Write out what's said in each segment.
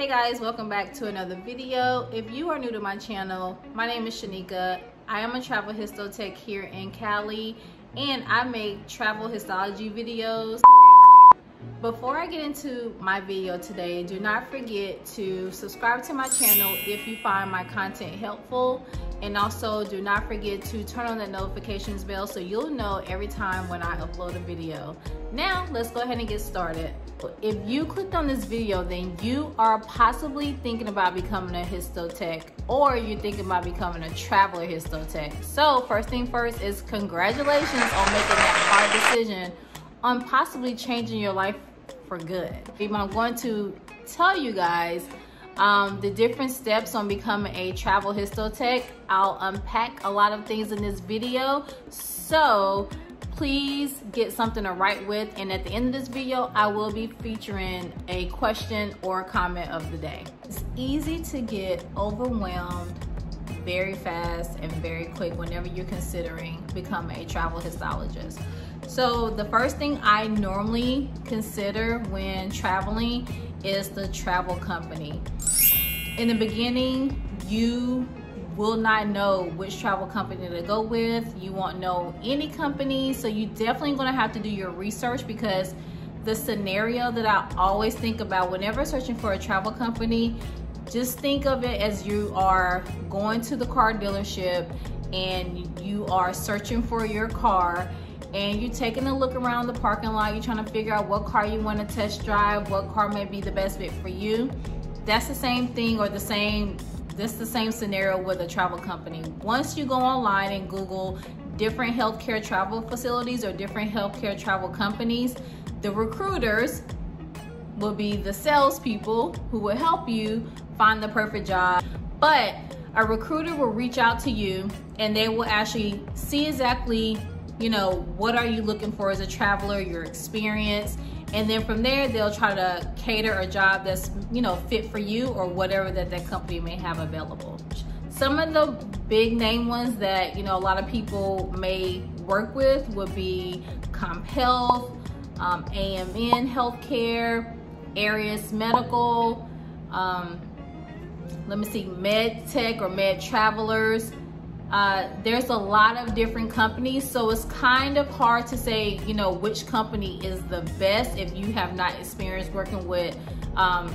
Hey guys, welcome back to another video. If you are new to my channel, my name is Shanika. I am a travel histotech here in Cali and I make travel histology videos. Before I get into my video today, do not forget to subscribe to my channel if you find my content helpful. And also do not forget to turn on the notifications bell so you'll know every time when I upload a video. Now, let's go ahead and get started. If you clicked on this video, then you are possibly thinking about becoming a histotech or you're thinking about becoming a traveler histotech. So first thing first is congratulations on making that hard decision on possibly changing your life for good. I'm going to tell you guys um, the different steps on becoming a travel histotech. I'll unpack a lot of things in this video. So please get something to write with. And at the end of this video, I will be featuring a question or comment of the day. It's easy to get overwhelmed very fast and very quick whenever you're considering becoming a travel histologist. So the first thing I normally consider when traveling is the travel company. In the beginning, you will not know which travel company to go with. You won't know any company. So you definitely gonna have to do your research because the scenario that I always think about whenever searching for a travel company, just think of it as you are going to the car dealership and you are searching for your car and you're taking a look around the parking lot, you're trying to figure out what car you want to test drive, what car may be the best fit for you. That's the same thing or the same, this is the same scenario with a travel company. Once you go online and Google different healthcare travel facilities or different healthcare travel companies, the recruiters will be the salespeople who will help you find the perfect job. But a recruiter will reach out to you and they will actually see exactly you know, what are you looking for as a traveler, your experience, and then from there, they'll try to cater a job that's, you know, fit for you or whatever that that company may have available. Some of the big name ones that, you know, a lot of people may work with would be CompHealth, um, AMN Healthcare, Aureus Medical, um, let me see, Med Tech or Med Travelers, uh, there's a lot of different companies, so it's kind of hard to say, you know, which company is the best if you have not experienced working with, um,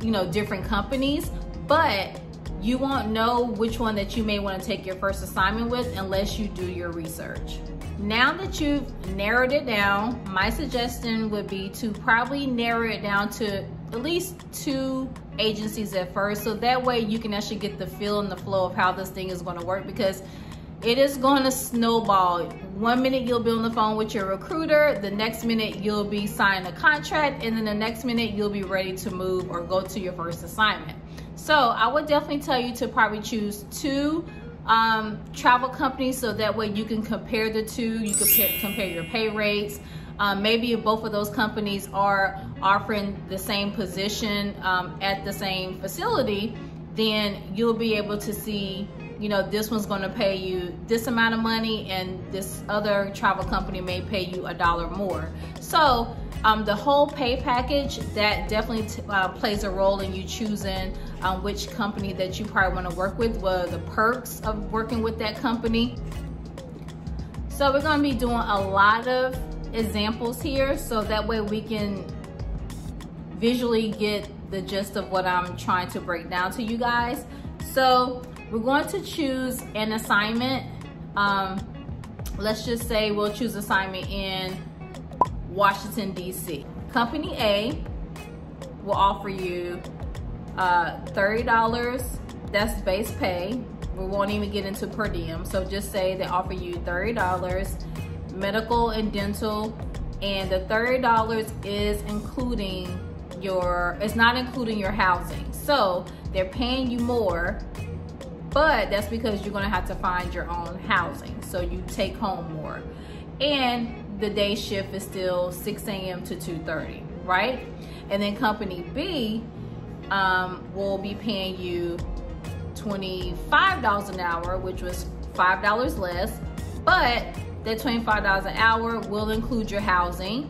you know, different companies. But you won't know which one that you may want to take your first assignment with unless you do your research. Now that you've narrowed it down, my suggestion would be to probably narrow it down to at least two agencies at first so that way you can actually get the feel and the flow of how this thing is going to work because it is going to snowball. One minute you'll be on the phone with your recruiter, the next minute you'll be signing a contract, and then the next minute you'll be ready to move or go to your first assignment. So I would definitely tell you to probably choose two um, travel companies so that way you can compare the two, you can compare your pay rates, um, maybe if both of those companies are offering the same position um, at the same facility, then you'll be able to see, you know, this one's gonna pay you this amount of money and this other travel company may pay you a dollar more. So um, the whole pay package, that definitely uh, plays a role in you choosing um, which company that you probably wanna work with, what the perks of working with that company. So we're gonna be doing a lot of examples here so that way we can visually get the gist of what I'm trying to break down to you guys. So we're going to choose an assignment. Um, let's just say we'll choose assignment in Washington, DC. Company A will offer you uh, $30, that's base pay. We won't even get into per diem. So just say they offer you $30 medical and dental. And the $30 is including your, it's not including your housing. So they're paying you more, but that's because you're gonna have to find your own housing. So you take home more. And the day shift is still 6 a.m. to 2.30, right? And then company B um, will be paying you $25 an hour, which was $5 less, but that $25 an hour will include your housing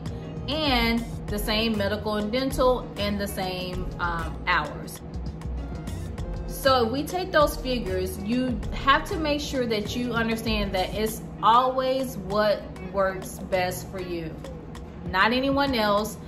and the same medical and dental and the same um, hours. So if we take those figures, you have to make sure that you understand that it's always what works best for you, not anyone else.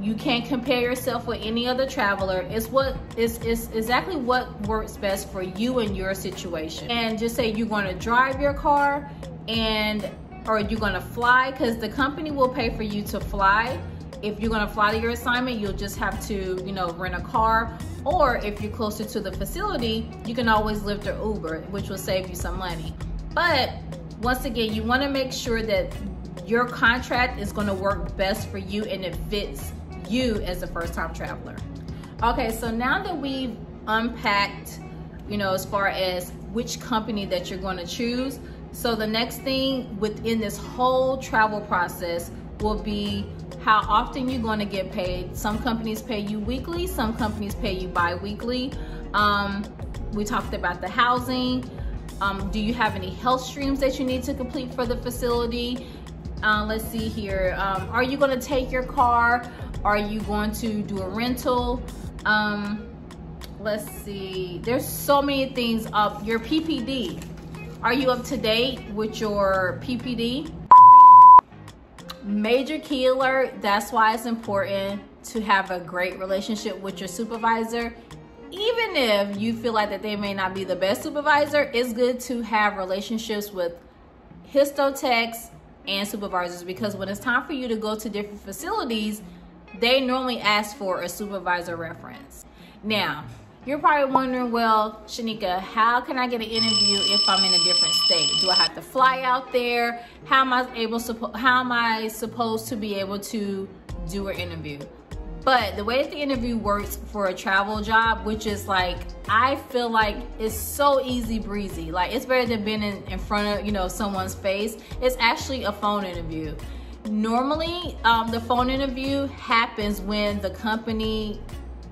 You can't compare yourself with any other traveler. It's what it's, it's exactly what works best for you and your situation. And just say you're going to drive your car and or you're going to fly because the company will pay for you to fly if you're gonna fly to your assignment, you'll just have to, you know, rent a car. Or if you're closer to the facility, you can always Lyft or Uber, which will save you some money. But once again, you wanna make sure that your contract is gonna work best for you and it fits you as a first time traveler. Okay, so now that we've unpacked, you know, as far as which company that you're gonna choose, so the next thing within this whole travel process will be how often you're going to get paid. Some companies pay you weekly, some companies pay you bi-weekly. Um, we talked about the housing. Um, do you have any health streams that you need to complete for the facility? Uh, let's see here. Um, are you going to take your car? Are you going to do a rental? Um, let's see. There's so many things up. Your PPD. Are you up to date with your PPD? major key alert that's why it's important to have a great relationship with your supervisor even if you feel like that they may not be the best supervisor it's good to have relationships with histotechs and supervisors because when it's time for you to go to different facilities they normally ask for a supervisor reference now you're probably wondering, well, Shanika, how can I get an interview if I'm in a different state? Do I have to fly out there? How am I able to how am I supposed to be able to do an interview? But the way that the interview works for a travel job, which is like, I feel like it's so easy breezy. Like it's better than being in, in front of, you know, someone's face. It's actually a phone interview. Normally, um, the phone interview happens when the company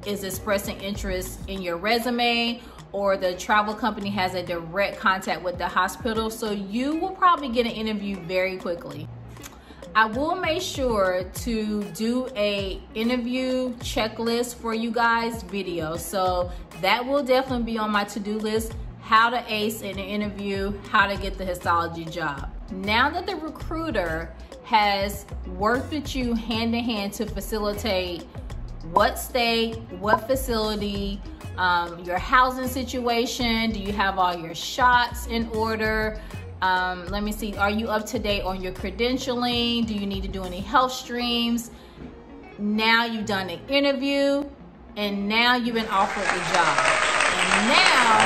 is expressing interest in your resume or the travel company has a direct contact with the hospital. So you will probably get an interview very quickly. I will make sure to do a interview checklist for you guys video. So that will definitely be on my to-do list, how to ace in an interview, how to get the histology job. Now that the recruiter has worked with you hand in hand to facilitate what state, what facility, um, your housing situation, do you have all your shots in order? Um, let me see, are you up to date on your credentialing? Do you need to do any health streams? Now you've done an interview and now you've been offered the job. And now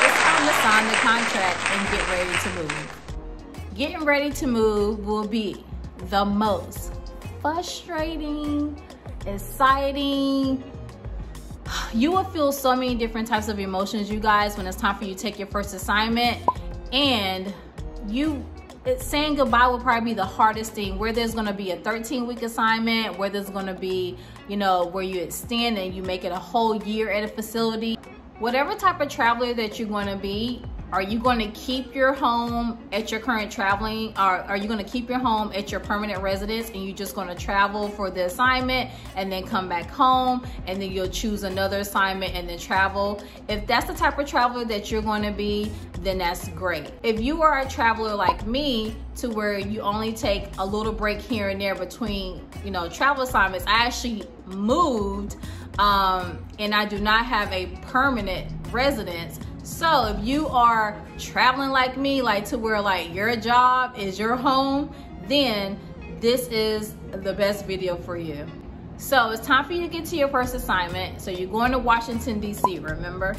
it's time to sign the contract and get ready to move. Getting ready to move will be the most frustrating, exciting. You will feel so many different types of emotions, you guys, when it's time for you to take your first assignment. And you it, saying goodbye will probably be the hardest thing where there's going to be a 13 week assignment where there's going to be you know where you extend and you make it a whole year at a facility whatever type of traveler that you're going to be are you going to keep your home at your current traveling? Or are you going to keep your home at your permanent residence and you're just going to travel for the assignment and then come back home and then you'll choose another assignment and then travel? If that's the type of traveler that you're going to be, then that's great. If you are a traveler like me to where you only take a little break here and there between, you know, travel assignments, I actually moved um, and I do not have a permanent residence. So if you are traveling like me, like to where like your job is your home, then this is the best video for you. So it's time for you to get to your first assignment. So you're going to Washington, D.C., remember?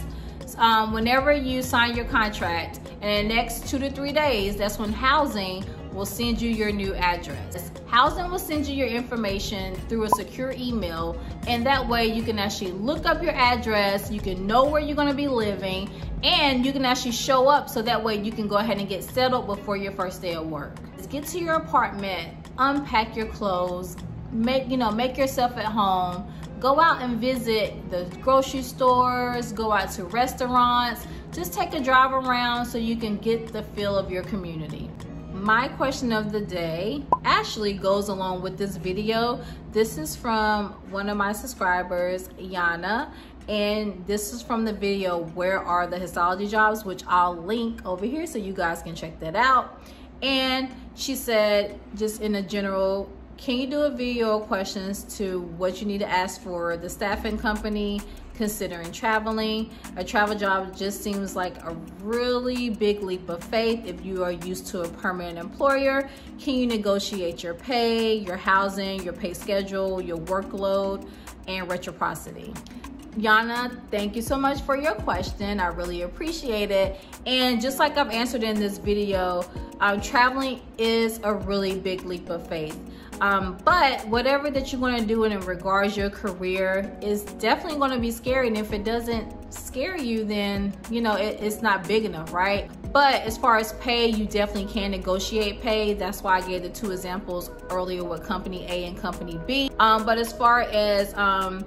Um, whenever you sign your contract, in the next two to three days, that's when housing will send you your new address. Housing will send you your information through a secure email and that way you can actually look up your address, you can know where you're gonna be living, and you can actually show up so that way you can go ahead and get settled before your first day of work. Just get to your apartment, unpack your clothes, make, you know, make yourself at home, go out and visit the grocery stores, go out to restaurants, just take a drive around so you can get the feel of your community my question of the day actually goes along with this video. This is from one of my subscribers, Yana, and this is from the video, Where Are the Histology Jobs, which I'll link over here so you guys can check that out. And she said, just in a general, can you do a video of questions to what you need to ask for the staffing company, considering traveling. A travel job just seems like a really big leap of faith if you are used to a permanent employer. Can you negotiate your pay, your housing, your pay schedule, your workload, and reciprocity? Yana, thank you so much for your question. I really appreciate it. And just like I've answered in this video, um, traveling is a really big leap of faith. Um, but whatever that you want to do in regards to your career is definitely going to be scary. And if it doesn't scare you, then you know it, it's not big enough, right? But as far as pay, you definitely can negotiate pay. That's why I gave the two examples earlier with company A and company B. Um, but as far as um,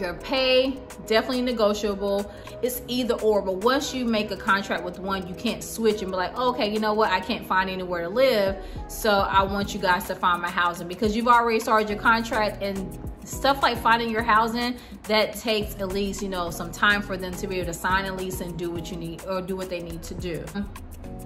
your pay definitely negotiable. It's either or but once you make a contract with one you can't switch and be like okay you know what? I can't find anywhere to live so i want you guys to find my housing. Because you've already started your contract and stuff like finding your housing that takes at least you know some time for them to be able to sign a lease and do what you need or do what they need to do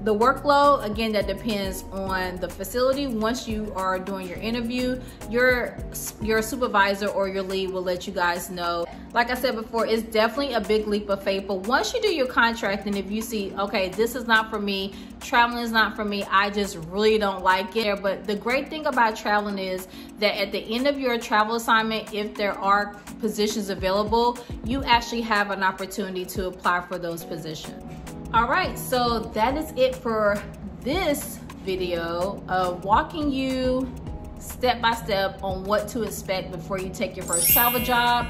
the workload, again, that depends on the facility. Once you are doing your interview, your, your supervisor or your lead will let you guys know. Like I said before, it's definitely a big leap of faith. But once you do your contract and if you see, okay, this is not for me, traveling is not for me, I just really don't like it. But the great thing about traveling is that at the end of your travel assignment, if there are positions available, you actually have an opportunity to apply for those positions. All right, so that is it for this video of walking you step by step on what to expect before you take your first travel job.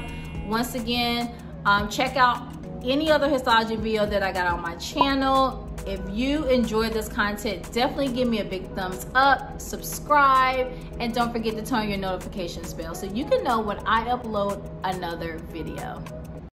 Once again, um, check out any other histology video that I got on my channel. If you enjoyed this content, definitely give me a big thumbs up, subscribe, and don't forget to turn your notifications bell so you can know when I upload another video.